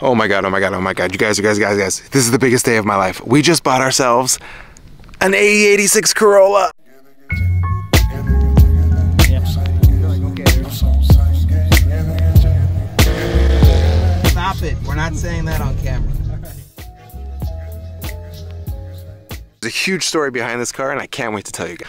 Oh my god, oh my god, oh my god. You guys, you guys, guys, guys. This is the biggest day of my life. We just bought ourselves an AE86 Corolla. Stop it. We're not saying that on camera. There's a huge story behind this car and I can't wait to tell you guys.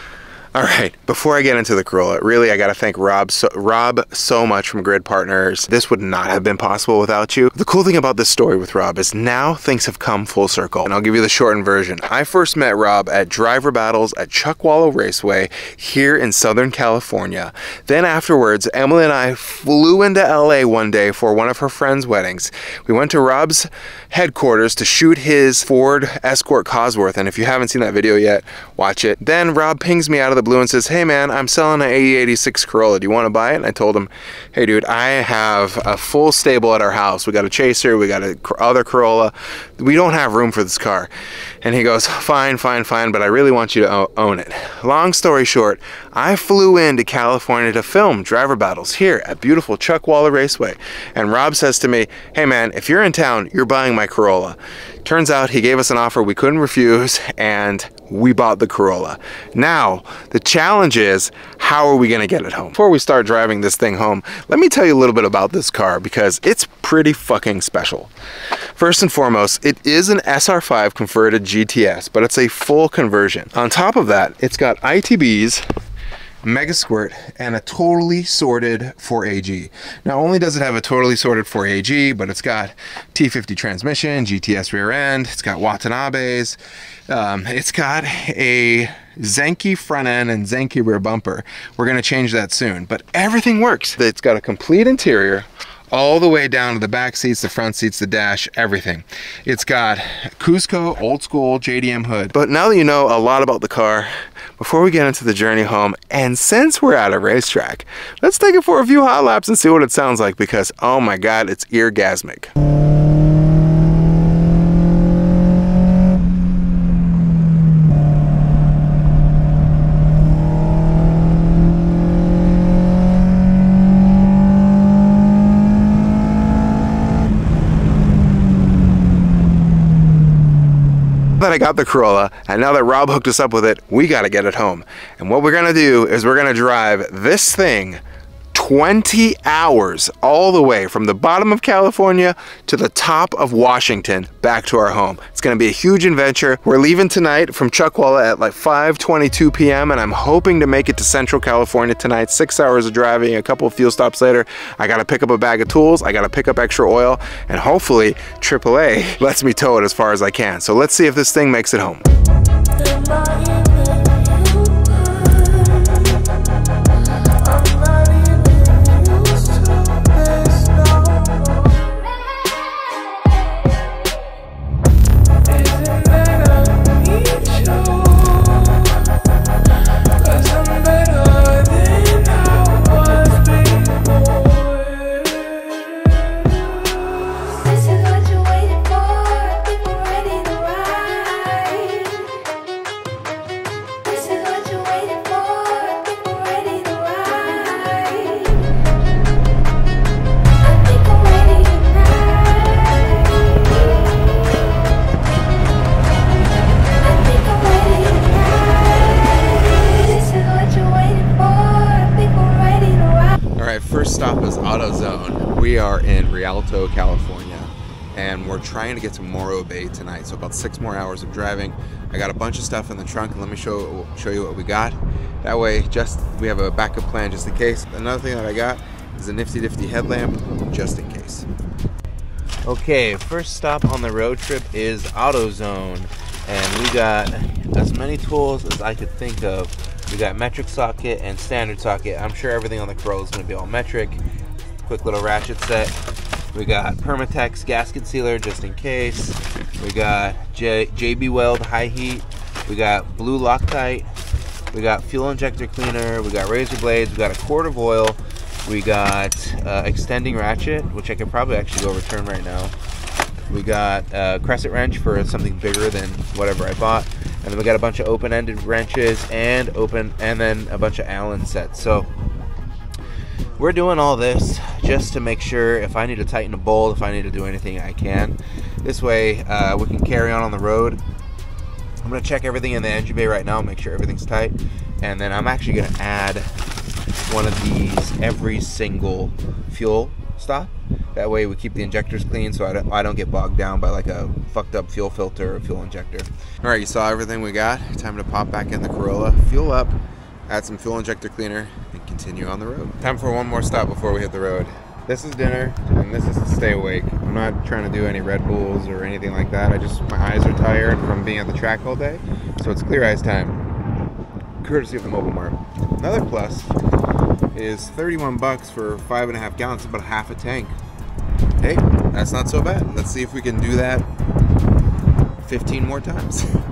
All right, before I get into the Corolla, really I gotta thank Rob so, Rob so much from Grid Partners. This would not have been possible without you. The cool thing about this story with Rob is now things have come full circle, and I'll give you the shortened version. I first met Rob at driver battles at Chuckwalla Raceway here in Southern California. Then afterwards, Emily and I flew into LA one day for one of her friend's weddings. We went to Rob's headquarters to shoot his Ford Escort Cosworth, and if you haven't seen that video yet, watch it. Then Rob pings me out of the blue and says, hey man, I'm selling an AE86 Corolla. Do you want to buy it? And I told him, hey dude, I have a full stable at our house. We got a Chaser, we got a other Corolla. We don't have room for this car. And he goes, fine, fine, fine, but I really want you to own it. Long story short, I flew into California to film driver battles here at beautiful Chuckwalla Raceway. And Rob says to me, hey man, if you're in town, you're buying my Corolla. Turns out he gave us an offer we couldn't refuse and we bought the Corolla. Now, the challenge is, how are we gonna get it home? Before we start driving this thing home, let me tell you a little bit about this car because it's pretty fucking special. First and foremost, it is an SR5 converted GTS, but it's a full conversion. On top of that, it's got ITBs, Mega Squirt, and a totally sorted 4AG. Not only does it have a totally sorted 4AG, but it's got T50 transmission, GTS rear end, it's got Watanabe's, um, it's got a Zenki front end and Zenki rear bumper. We're gonna change that soon, but everything works. It's got a complete interior, all the way down to the back seats, the front seats, the dash, everything. It's got Cusco old school JDM hood. But now that you know a lot about the car, before we get into the journey home, and since we're at a racetrack, let's take it for a few hot laps and see what it sounds like because, oh my God, it's eargasmic. That I got the Corolla, and now that Rob hooked us up with it, we gotta get it home. And what we're gonna do is we're gonna drive this thing 20 hours all the way from the bottom of California to the top of Washington back to our home. It's gonna be a huge adventure. We're leaving tonight from Chuckwalla at like 5.22 p.m. and I'm hoping to make it to Central California tonight. Six hours of driving, a couple of fuel stops later. I gotta pick up a bag of tools, I gotta pick up extra oil, and hopefully AAA lets me tow it as far as I can. So let's see if this thing makes it home. Trying to get to Morro Bay tonight. So about six more hours of driving. I got a bunch of stuff in the trunk, and let me show show you what we got. That way, just we have a backup plan just in case. Another thing that I got is a nifty nifty headlamp, just in case. Okay, first stop on the road trip is AutoZone, and we got as many tools as I could think of. We got metric socket and standard socket. I'm sure everything on the Corolla is going to be all metric quick little ratchet set. We got Permatex gasket sealer just in case. We got J JB Weld high heat. We got blue Loctite. We got fuel injector cleaner. We got razor blades. We got a quart of oil. We got uh, extending ratchet, which I could probably actually go return right now. We got a uh, crescent wrench for something bigger than whatever I bought. And then we got a bunch of open-ended wrenches and open, and then a bunch of Allen sets. So we're doing all this just to make sure if I need to tighten a bolt, if I need to do anything, I can. This way, uh, we can carry on on the road. I'm gonna check everything in the engine bay right now, make sure everything's tight, and then I'm actually gonna add one of these every single fuel stop. That way we keep the injectors clean so I don't, I don't get bogged down by like a fucked up fuel filter or fuel injector. All right, you saw everything we got. Time to pop back in the Corolla, fuel up, add some fuel injector cleaner, continue on the road. Time for one more stop before we hit the road. This is dinner, and this is to stay awake. I'm not trying to do any Red Bulls or anything like that. I just, my eyes are tired from being at the track all day, so it's clear eyes time. Courtesy of the Mobile Mart. Another plus is 31 bucks for five and a half gallons, about half a tank. Hey, that's not so bad. Let's see if we can do that 15 more times.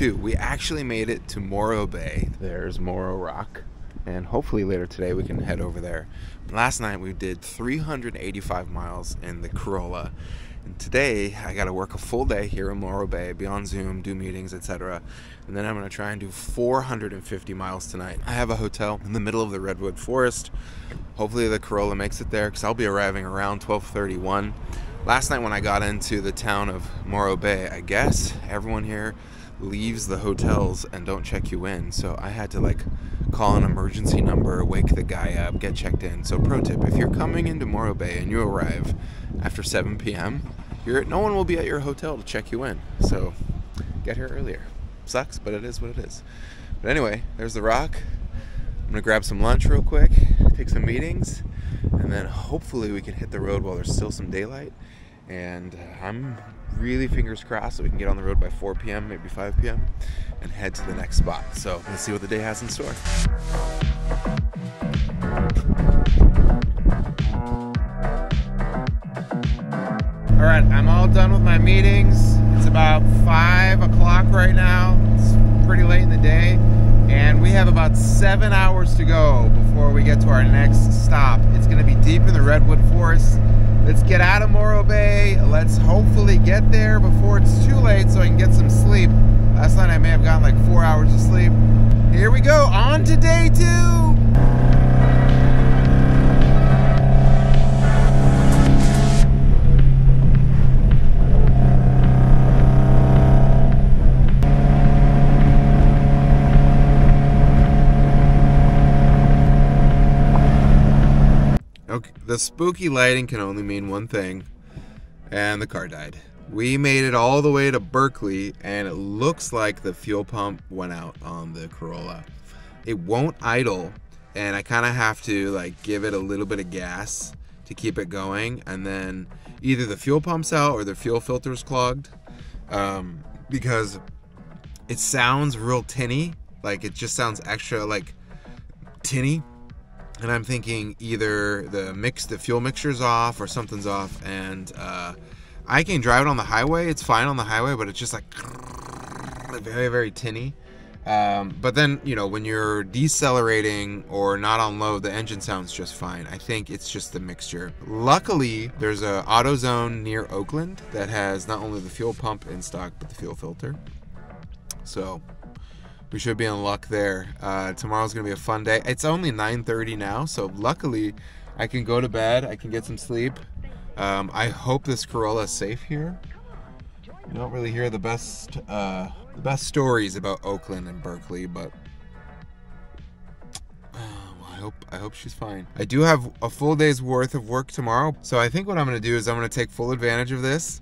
two, we actually made it to Morro Bay. There's Morro Rock. And hopefully later today we can head over there. Last night we did 385 miles in the Corolla. And today I got to work a full day here in Morro Bay, be on Zoom, do meetings, etc. And then I'm going to try and do 450 miles tonight. I have a hotel in the middle of the Redwood Forest. Hopefully the Corolla makes it there because I'll be arriving around 1231. Last night when I got into the town of Morro Bay, I guess everyone here leaves the hotels and don't check you in. So I had to like call an emergency number, wake the guy up, get checked in. So pro tip, if you're coming into Morro Bay and you arrive after 7 p.m., you're no one will be at your hotel to check you in. So get here earlier. Sucks, but it is what it is. But anyway, there's the rock. I'm gonna grab some lunch real quick, take some meetings, and then hopefully we can hit the road while there's still some daylight. And uh, I'm really fingers crossed that we can get on the road by 4 p.m., maybe 5 p.m., and head to the next spot. So let's see what the day has in store. All right, I'm all done with my meetings. It's about 5 o'clock right now. It's pretty late in the day. And we have about seven hours to go before we get to our next stop. It's going to be deep in the Redwood Forest Let's get out of Morro Bay. Let's hopefully get there before it's too late so I can get some sleep. Last night I may have gotten like four hours of sleep. Here we go, on to day two. The spooky lighting can only mean one thing, and the car died. We made it all the way to Berkeley, and it looks like the fuel pump went out on the Corolla. It won't idle, and I kind of have to like give it a little bit of gas to keep it going, and then either the fuel pump's out or the fuel filter's clogged, um, because it sounds real tinny, like it just sounds extra like tinny and I'm thinking either the mix, the fuel mixture's off, or something's off. And uh, I can drive it on the highway; it's fine on the highway, but it's just like very, very tinny. Um, but then, you know, when you're decelerating or not on low, the engine sounds just fine. I think it's just the mixture. Luckily, there's a AutoZone near Oakland that has not only the fuel pump in stock, but the fuel filter. So we should be in luck there. Uh, tomorrow's gonna be a fun day. It's only 9:30 now, so luckily I can go to bed. I can get some sleep. Um, I hope this Corolla is safe here. You don't really hear the best uh, the best stories about Oakland and Berkeley, but uh, I hope I hope she's fine. I do have a full day's worth of work tomorrow, so I think what I'm gonna do is I'm gonna take full advantage of this.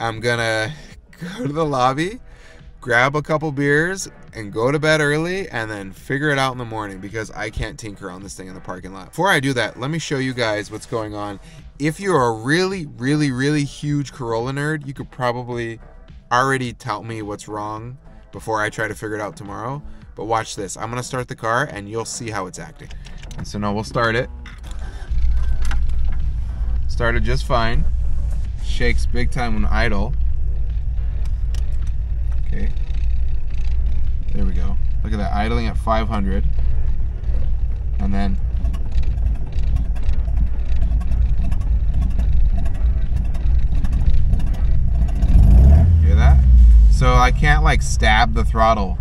I'm gonna go to the lobby grab a couple beers and go to bed early and then figure it out in the morning because I can't tinker on this thing in the parking lot. Before I do that, let me show you guys what's going on. If you're a really, really, really huge Corolla nerd, you could probably already tell me what's wrong before I try to figure it out tomorrow. But watch this. I'm gonna start the car and you'll see how it's acting. So now we'll start it. Started just fine. Shakes big time when idle. Okay. There we go. Look at that, idling at 500. And then Hear that? So I can't like stab the throttle.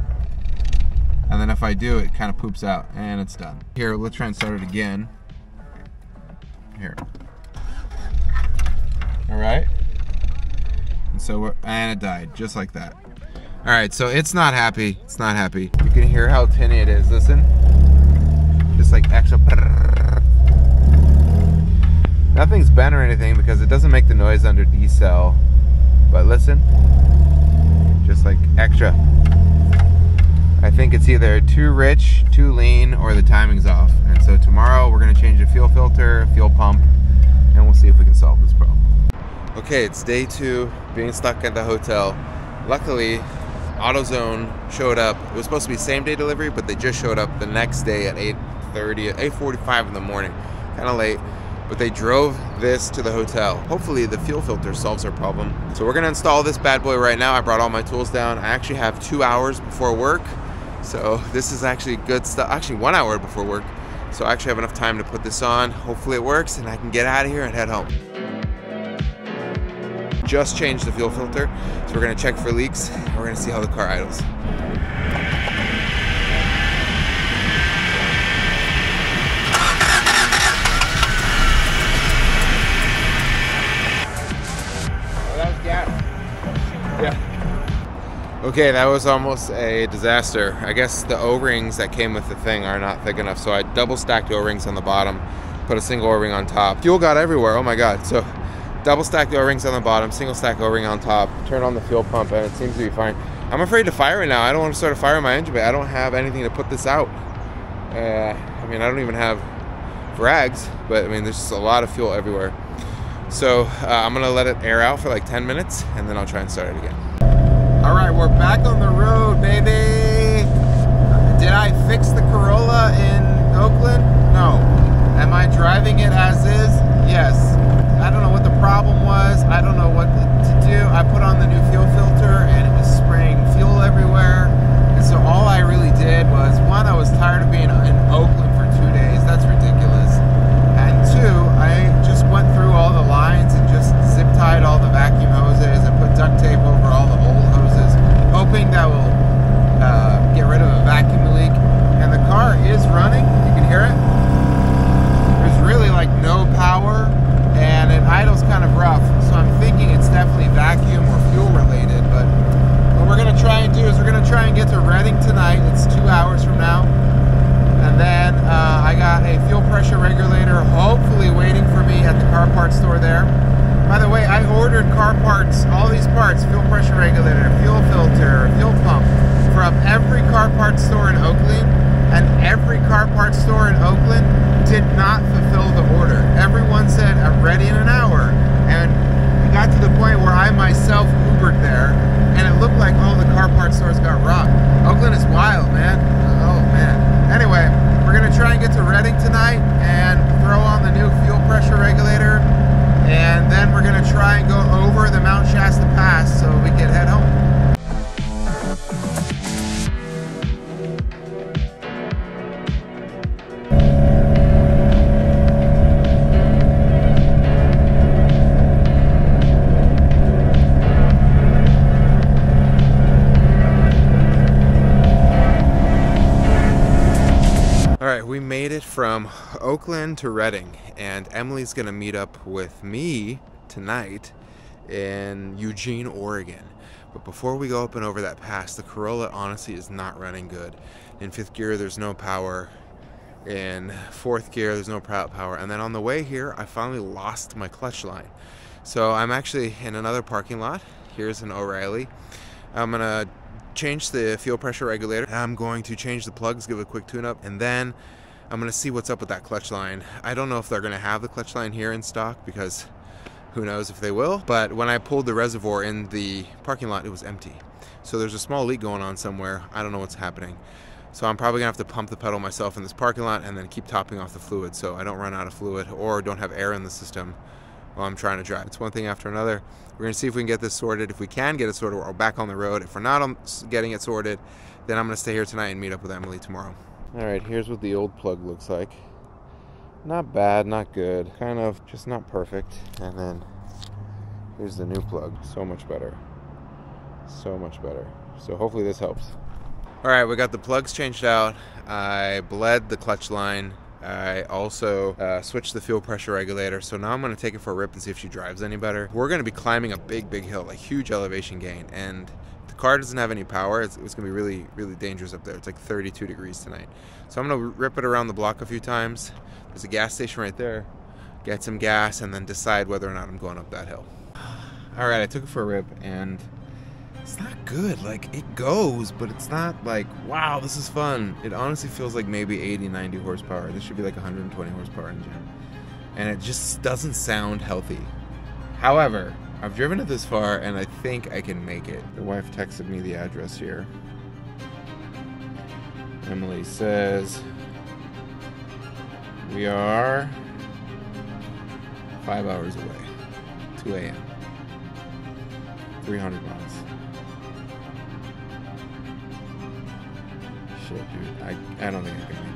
And then if I do, it kind of poops out and it's done. Here, let's try and start it again. Here. All right. And so we're, and it died just like that. All right, so it's not happy. It's not happy. You can hear how tinny it is. Listen. Just like extra. Nothing's bent or anything because it doesn't make the noise under decel. But listen. Just like extra. I think it's either too rich, too lean, or the timing's off. And so tomorrow we're gonna change the fuel filter, fuel pump, and we'll see if we can solve this problem. Okay, it's day two, being stuck at the hotel. Luckily, AutoZone showed up. It was supposed to be same day delivery, but they just showed up the next day at 8:30, 8:45 in the morning, kind of late. But they drove this to the hotel. Hopefully, the fuel filter solves our problem. So we're gonna install this bad boy right now. I brought all my tools down. I actually have two hours before work, so this is actually good stuff. Actually, one hour before work. So I actually have enough time to put this on. Hopefully, it works, and I can get out of here and head home just changed the fuel filter. So we're gonna check for leaks. We're gonna see how the car idles. That was gas. Yeah. Okay, that was almost a disaster. I guess the O-rings that came with the thing are not thick enough, so I double stacked O-rings on the bottom, put a single O-ring on top. Fuel got everywhere, oh my god. So double stack O-rings on the bottom, single stack O-ring on top, turn on the fuel pump, and it seems to be fine. I'm afraid to fire it now. I don't want to start a fire in my engine bay. I don't have anything to put this out. Uh, I mean, I don't even have rags, but I mean, there's just a lot of fuel everywhere. So uh, I'm gonna let it air out for like 10 minutes, and then I'll try and start it again. All right, we're back on the road, baby. Did I fix the Corolla in Oakland? No. Am I driving it as is? Yes. I don't know what the problem was. I don't know what to do. I put on the new fuel filter and it was spraying fuel everywhere. And so all I really did was one, I was tired of being in Oakland for two days. That's ridiculous. And two, I just went through all the lines and just zip tied all the vacuum hoses and put duct tape over all the old hoses, hoping that will uh, get rid of a vacuum leak. And the car is running. You can hear it. There's really like no power and it idles kind of rough. So I'm thinking it's definitely vacuum or fuel related. But what we're gonna try and do is we're gonna try and get to Redding tonight. It's two hours from now, and then uh, I got a fuel pressure regulator, hopefully waiting for me at the car parts store there. By the way, I ordered car parts, all these parts, fuel pressure regulator, fuel filter, fuel pump, from every car parts store in Oakland, and every car parts store in Oakland did not fulfill from Oakland to Redding, and Emily's gonna meet up with me tonight in Eugene, Oregon. But before we go up and over that pass, the Corolla honestly is not running good. In fifth gear, there's no power. In fourth gear, there's no power. And then on the way here, I finally lost my clutch line. So I'm actually in another parking lot. Here's an O'Reilly. I'm gonna change the fuel pressure regulator. I'm going to change the plugs, give a quick tune up, and then I'm going to see what's up with that clutch line. I don't know if they're going to have the clutch line here in stock because who knows if they will. But when I pulled the reservoir in the parking lot, it was empty. So there's a small leak going on somewhere. I don't know what's happening. So I'm probably gonna have to pump the pedal myself in this parking lot and then keep topping off the fluid so I don't run out of fluid or don't have air in the system while I'm trying to drive. It's one thing after another. We're gonna see if we can get this sorted. If we can get it sorted, we're back on the road. If we're not getting it sorted, then I'm gonna stay here tonight and meet up with Emily tomorrow. All right, here's what the old plug looks like. Not bad, not good. Kind of just not perfect. And then here's the new plug. So much better. So much better. So hopefully this helps. All right, we got the plugs changed out. I bled the clutch line. I also uh, switched the fuel pressure regulator. So now I'm gonna take it for a rip and see if she drives any better. We're gonna be climbing a big, big hill, a huge elevation gain. And car doesn't have any power. It's, it's gonna be really, really dangerous up there. It's like 32 degrees tonight. So I'm gonna rip it around the block a few times. There's a gas station right there. Get some gas and then decide whether or not I'm going up that hill. All right, I took it for a rip and it's not good. Like it goes, but it's not like wow, this is fun. It honestly feels like maybe 80, 90 horsepower. This should be like 120 horsepower engine, and it just doesn't sound healthy. However, I've driven it this far, and I think I can make it. The wife texted me the address here. Emily says we are five hours away, 2 a.m. 300 miles. Shit, dude. I, I don't think I can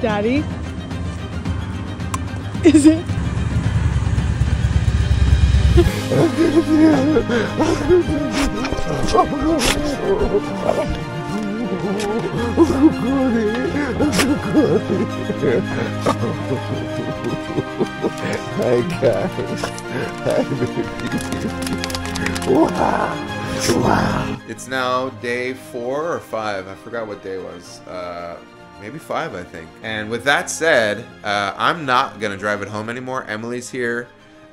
daddy? Is it? Hi guys. Hi baby. Wow. Wow. It's now day four or five. I forgot what day it was. Uh, maybe five, I think. And with that said, uh, I'm not gonna drive it home anymore. Emily's here.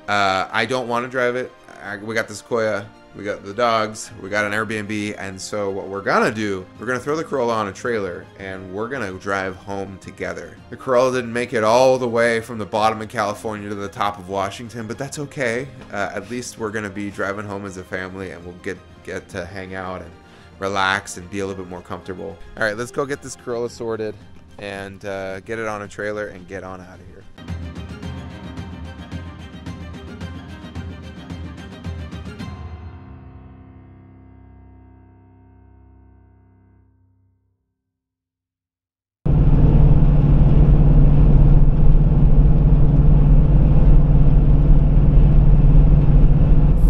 Uh, I don't want to drive it. I, we got the Sequoia. We got the dogs. We got an Airbnb. And so what we're gonna do, we're gonna throw the Corolla on a trailer and we're gonna drive home together. The Corolla didn't make it all the way from the bottom of California to the top of Washington, but that's okay. Uh, at least we're gonna be driving home as a family and we'll get get to hang out and relax and be a little bit more comfortable. All right, let's go get this Corolla sorted and uh, get it on a trailer and get on out of here.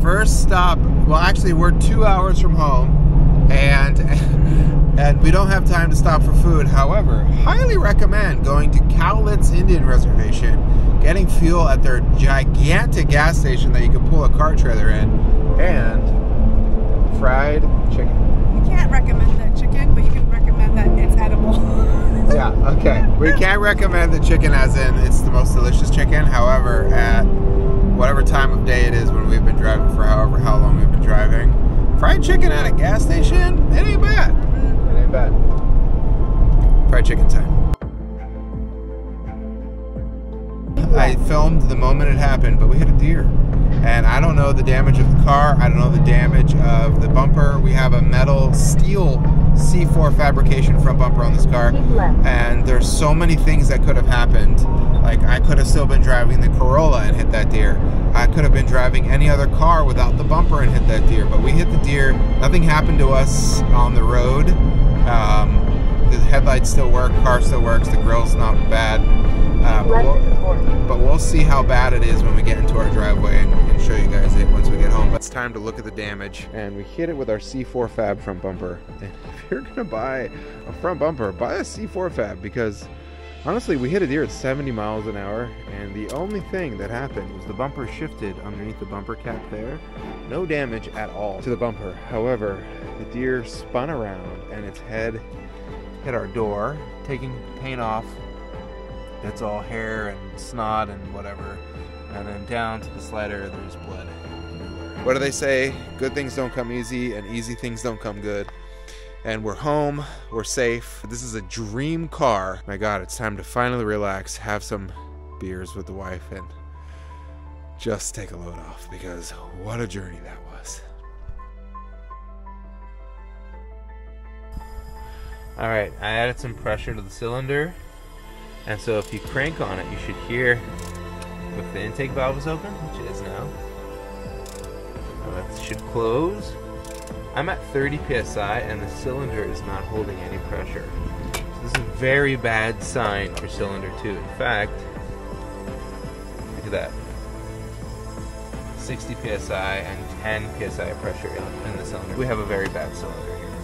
First stop, well, actually, we're two hours from home, and and we don't have time to stop for food. However, highly recommend going to Cowlitz Indian Reservation, getting fuel at their gigantic gas station that you can pull a car trailer in, and fried chicken. You can't recommend that chicken, but you can recommend that it's edible. Yeah, okay. We can't recommend the chicken as in it's the most delicious chicken. However, at whatever time of day it is when we've been driving for however how long we've been driving, fried chicken at a gas station, it ain't bad. It ain't bad. Fried chicken time. I filmed the moment it happened, but we hit a deer. And I don't know the damage of the car. I don't know the damage of the bumper. We have a metal steel C4 fabrication front bumper on this car. And there's so many things that could have happened. Like I could have still been driving the Corolla and hit that deer. I could have been driving any other car without the bumper and hit that deer. But we hit the deer. Nothing happened to us on the road. Um, the headlights still work, car still works, the grill's not bad. Uh, but, we'll, but we'll see how bad it is when we get into our driveway and, and show you guys it once we get home. But it's time to look at the damage. And we hit it with our C4 Fab front bumper. And if you're gonna buy a front bumper, buy a C4 Fab because honestly, we hit a deer at 70 miles an hour, and the only thing that happened was the bumper shifted underneath the bumper cap there. No damage at all to the bumper. However, the deer spun around and its head hit our door, taking paint off. That's all hair and snot and whatever. And then down to the slider, there's blood. What do they say? Good things don't come easy, and easy things don't come good. And we're home, we're safe. This is a dream car. My God, it's time to finally relax, have some beers with the wife, and just take a load off because what a journey that was. All right, I added some pressure to the cylinder. And so if you crank on it, you should hear if the intake valve is open, which it is now. Now that should close. I'm at 30 psi and the cylinder is not holding any pressure. So this is a very bad sign for cylinder 2. In fact, look at that. 60 psi and 10 psi pressure in, in the cylinder. We have a very bad cylinder here.